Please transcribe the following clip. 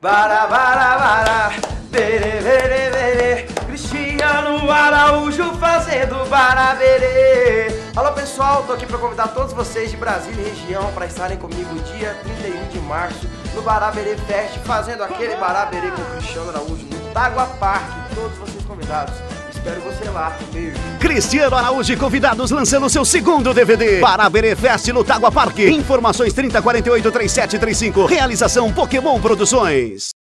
Bara, bara, bara, bere, bere, bere. Cristiano Araújo fazendo baraberê. Alô pessoal, tô aqui para convidar todos vocês de Brasília e região para estarem comigo dia 31 de março no Baraberê Fest, fazendo aquele baraberê com Cristiano Araújo no Tagua Park. Todos vocês convidados. Espero você lá. Beijo. Cristiano Araújo e convidados lançando seu segundo DVD. Baraberê Fest no Tagua Parque. Informações 3048 3735. Realização Pokémon Produções.